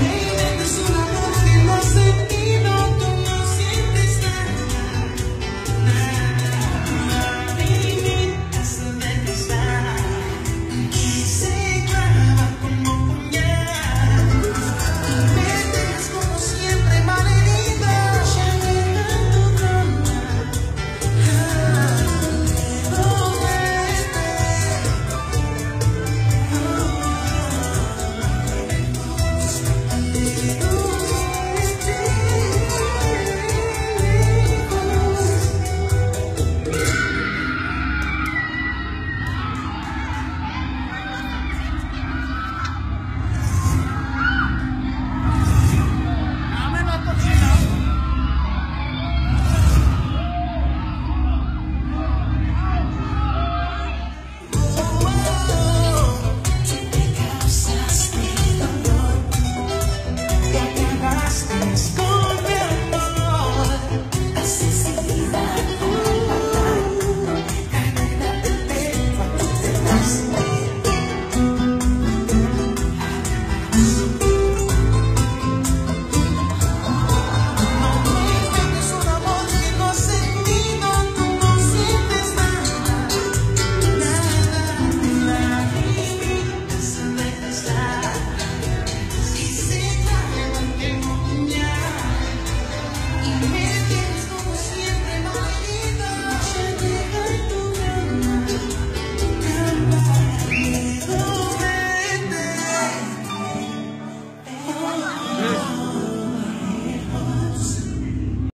me.